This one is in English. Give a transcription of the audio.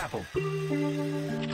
apple.